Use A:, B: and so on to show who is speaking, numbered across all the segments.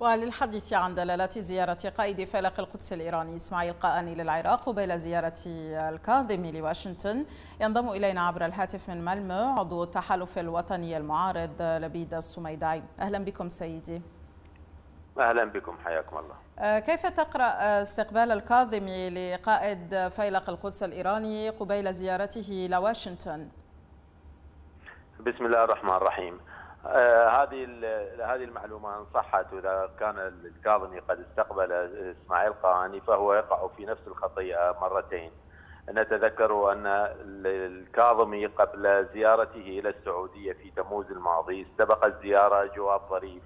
A: وللحديث عن دلالات زيارة قائد فلق القدس الإيراني إسماعيل قائني للعراق قبيل زيارة الكاظمي لواشنطن ينضم إلينا عبر الهاتف من ملمو عضو التحالف الوطني المعارض لبيد السميدعي أهلا بكم سيدي
B: أهلا بكم حياكم الله.
A: آه، كيف تقرأ استقبال الكاظمي لقائد فيلق القدس الإيراني قبيل زيارته لواشنطن؟
B: بسم الله الرحمن الرحيم. آه هذه هذه المعلومة إن صحت وإذا كان الكاظمي قد استقبل إسماعيل قاني فهو يقع في نفس الخطيئة مرتين. نتذكر أن الكاظمي قبل زيارته إلى السعودية في تموز الماضي استبق الزيارة جواب ظريف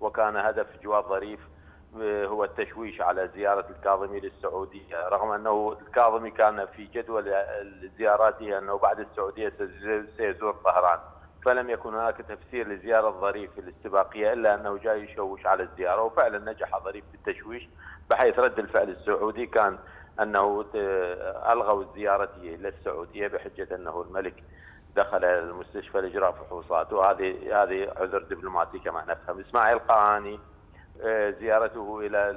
B: وكان هدف جواد ظريف آه، هو التشويش على زيارة الكاظمي للسعودية رغم أنه الكاظمي كان في جدول زياراته أنه بعد السعودية سيزور طهران فلم يكن هناك تفسير لزيارة ظريف الاستباقية إلا أنه جاي يشوش على الزيارة وفعلا نجح ظريف في التشويش بحيث رد الفعل السعودي كان أنه آه، ألغوا زيارته إلى السعودية بحجة أنه الملك دخل المستشفى لإجراء فحوصات. وهذه هذه عذر دبلوماسي كما نفهم. إسماعيل قاني آه، زيارته إلى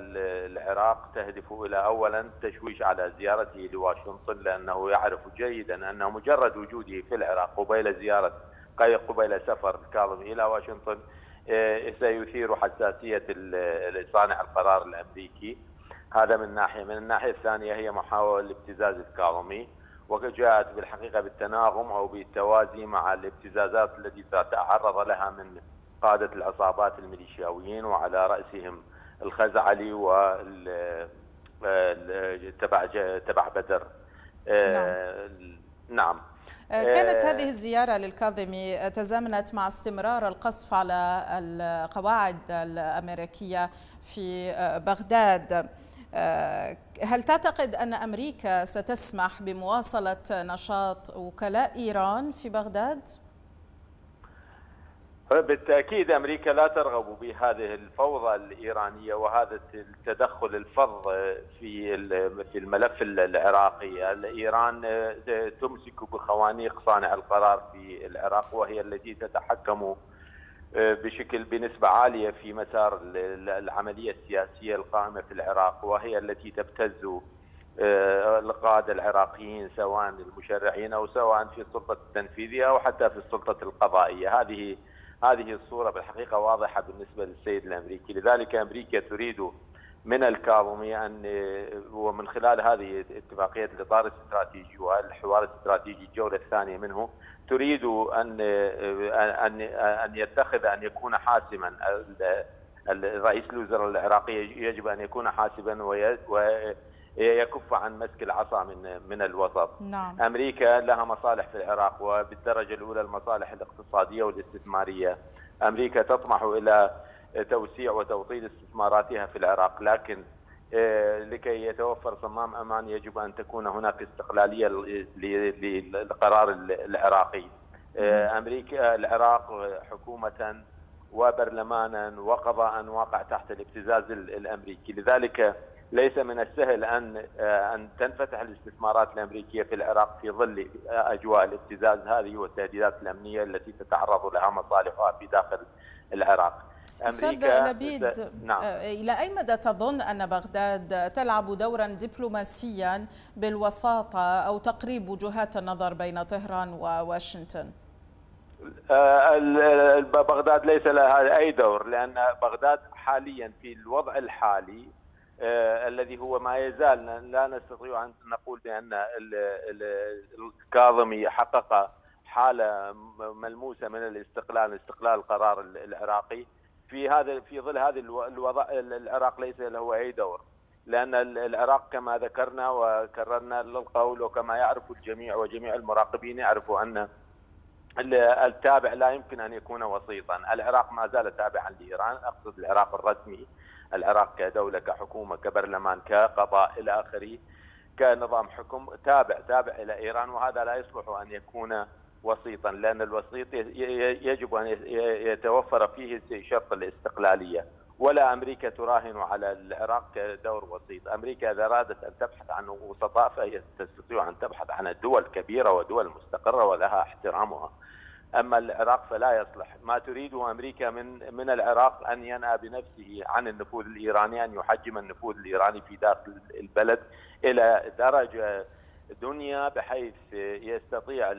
B: العراق تهدف إلى اولا تشويش على زيارته لواشنطن لأنه يعرف جيدا أن مجرد وجوده في العراق قبيل زيارة قبيل سفر كاظم إلى واشنطن آه، سيثير حساسية صانع القرار الأمريكي. هذا من ناحية، من الناحية الثانية هي محاولة الابتزاز الكاظمي وجاءت بالحقيقة بالتناغم أو بالتوازي مع الابتزازات التي تعرض لها من قادة العصابات الميليشياويين وعلى رأسهم الخزعلي و تبع تبع بدر.
A: نعم, نعم. آه، كانت هذه الزيارة للكاظمي تزامنت مع استمرار القصف على القواعد الأمريكية في بغداد آه، هل تعتقد أن أمريكا ستسمح بمواصلة نشاط وكلاء إيران في بغداد؟
B: بالتاكيد أمريكا لا ترغب بهذه الفوضى الإيرانية وهذا التدخل الفظ في في الملف العراقي، ايران تمسك بخوانيق صانع القرار في العراق وهي التي تتحكم آه، بشكل بنسبة عالية في مسار العملية السياسية القائمة في العراق وهي التي تبتز آه، القادة العراقيين سواء المشرعين أو سواء في السلطة التنفيذية أو حتى في السلطة القضائية. هذه هذه الصورة بالحقيقة واضحة بالنسبة للسيد الأمريكي. لذلك أمريكا تريد من الكاظمي أن ومن خلال هذه اتفاقية الإطار الاستراتيجي والحوار الاستراتيجي الجولة الثانية منه تريد أن أن أن يتخذ أن يكون حاسما. الرئيس الوزراء العراقي يجب أن يكون حاسبا ويكف عن مسك العصا من من الوسط.
A: نعم.
B: أمريكا لها مصالح في العراق وبالدرجة الأولى المصالح الاقتصادية والاستثمارية. أمريكا تطمح إلى توسيع وتوطيد استثماراتها في العراق لكن آه، لكي يتوفر صمام أمان يجب أن تكون هناك استقلالية للقرار العراقي. آه، أمريكا العراق حكومة وبرلمانا وقضاء واقع تحت الابتزاز الأمريكي، لذلك ليس من السهل أن آه، أن تنفتح الاستثمارات الأمريكية في العراق في ظل أجواء الابتزاز هذه والتهديدات الأمنية التي تتعرض لها مصالحها في داخل العراق.
A: أمريكا لبيد نعم. آه، إلى أي مدى تظن أن بغداد تلعب دورا دبلوماسيا بالوساطة أو تقريب وجهات النظر بين طهران وواشنطن؟
B: بغداد ليس لها أي دور لأن بغداد حاليا في الوضع الحالي آه، الذي هو ما يزال لا نستطيع أن نقول بأن الكاظمي حقق حالة ملموسة من الاستقلال استقلال القرار العراقي. في هذا في ظل هذه الوضع العراق ليس له أي دور لأن العراق كما ذكرنا وكررنا للقول وكما يعرف الجميع وجميع المراقبين يعرفوا أن التابع لا يمكن أن يكون وسيطا، العراق ما زال تابعا لإيران، أقصد العراق الرسمي، العراق كدولة كحكومة كبرلمان كقضاء إلى آخره كنظام حكم. تابع تابع إلى إيران وهذا لا يصلح أن يكون وسيطا لأن الوسيط يجب أن يتوفر فيه شرط الاستقلالية ولا أمريكا تراهن على العراق كدور وسيط. أمريكا إذا أرادت أن تبحث عن وسطاء فهي تستطيع أن تبحث عن الدول كبيرة ودول مستقرة ولها احترامها. أما العراق فلا يصلح، ما تريده أمريكا من من العراق أن ينأى بنفسه عن النفوذ الإيراني أن يحجم النفوذ الإيراني في داخل البلد إلى درجة دنيا بحيث يستطيع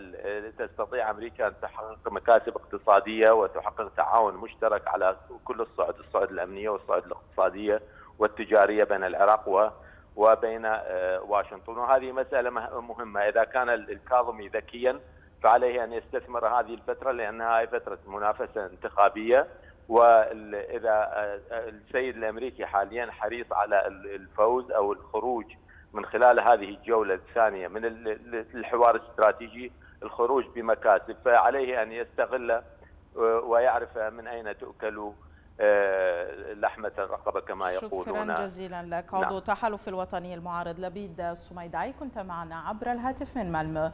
B: تستطيع أمريكا أن تحقق مكاسب اقتصادية وتحقق تعاون مشترك على كل الصعد، الصعد الأمنية والصعد الاقتصادية والتجارية بين العراق وبين واشنطن، وهذه مسألة مهمة، إذا كان الكاظمي ذكيا فعليه أن يستثمر هذه الفترة لأنها فترة منافسة انتخابية. واذا السيد الأمريكي حاليا حريص على الفوز أو الخروج من خلال هذه الجولة الثانية من الحوار الاستراتيجي الخروج بمكاسب فعليه أن يستغل ويعرف من أين تؤكل لحمة الرقبة كما يقولون.
A: شكرا جزيلا لك. عضو نعم. التحالف الوطني المعارض لبيد الصميدعي كنت معنا عبر الهاتف من مالمو